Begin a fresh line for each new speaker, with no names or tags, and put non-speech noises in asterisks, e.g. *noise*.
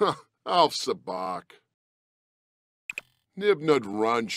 *laughs* Alf Sabak. Nibnud run.